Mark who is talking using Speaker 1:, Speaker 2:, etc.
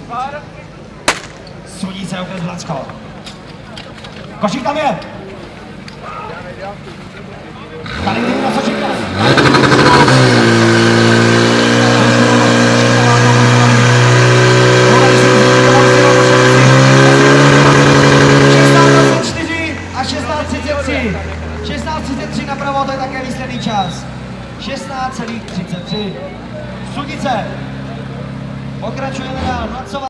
Speaker 1: Blacku. Sudice okres Blacko. Košík tam je! Tady na co čekat. a 16.33. 16.33 napravo, to je také výsledný čas. 16,33. Sudice. Pokračujeme dál. Mlacová.